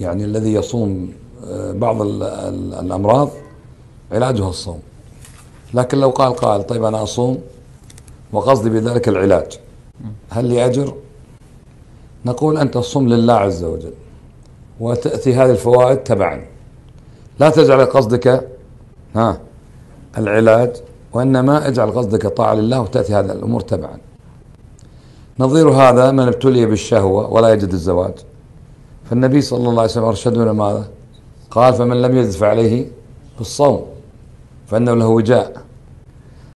يعني الذي يصوم آه، بعض ال- ال- الأمراض علاجها الصوم. لكن لو قال قائل طيب أنا أصوم وقصدي بذلك العلاج هل لي أجر؟ نقول أنت تصوم لله عز وجل وتأتي هذه الفوائد تبعا. لا تجعل قصدك ها العلاج وإنما اجعل قصدك طاعة لله وتأتي هذه الأمور تبعا. نظير هذا من ابتلي بالشهوة ولا يجد الزواج. فالنبي صلى الله عليه وسلم أرشدنا ماذا قال فمن لم يجد فعليه بالصوم فإنه له وجاء.